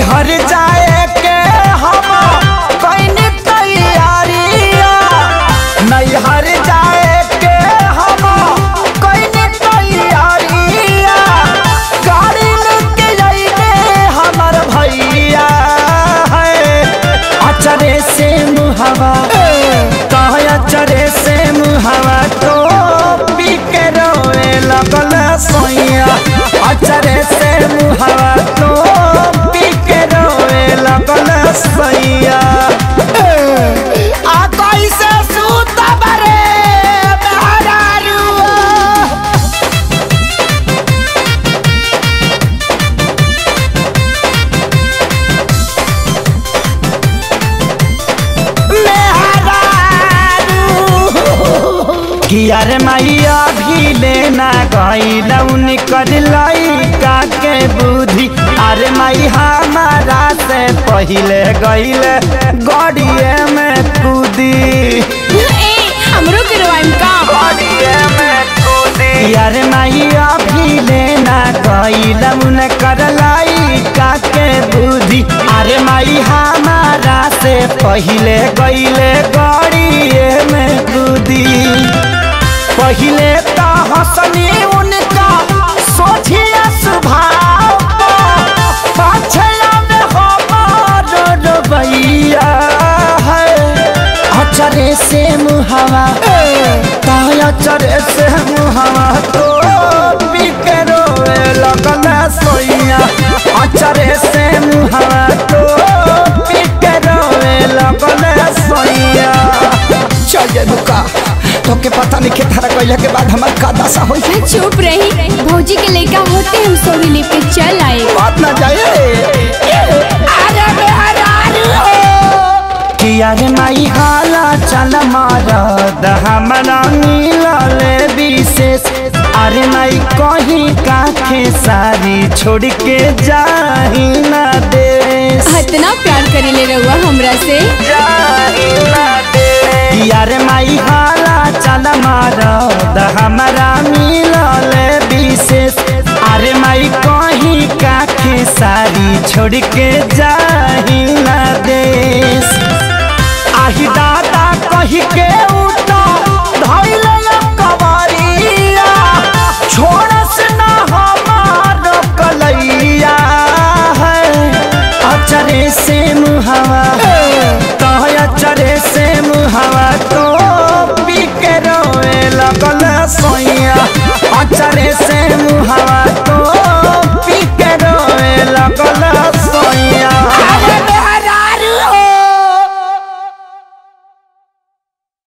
हर जाए के हम कैन तैयारिया नैहर जाए के हम कैन तैयारिया गाड़ी हमार भैया है। अचरे से मुहवा, कह अचरे से मुहवा तो यार मैया भी लेना गईल उनकर लइका के बुद्धि। अरे माई हमारा से पहले गईल गड़िए में कूदी। हमरो का? गड़िए में कूदी। यार मैया भी लेना उनकर लइका के बुद्धि। अरे माई हमारा से पहिले गईले गड़िए में कूदी। पहिले उनका रवैया है। अचरे से मुहावा ताय अचरे से मुहावा? तो बिके रोए लगल सोइया। अचरे से मुहावा तो बिके रोए लगल सोइया। चल तोके पता नहीं के थारा कइला के बाद हमार का दशा होई। चुप रही भौजी के लड़का होते हम सोरी लेके चल आए। बात ना जाए। अरे अरे किया रे माई हाला चल मारद हमरा मिलले विशेष। अरे माई कहीं काखे सारी छोड़ के जाही ना दे इतना प्यार करे ले रहुआ हमरा से। जाही ना दे यार माई हाला चल मारद हमारा मिलल विशेष। अरे माई कहीं का खेसारी छोड़ के जाही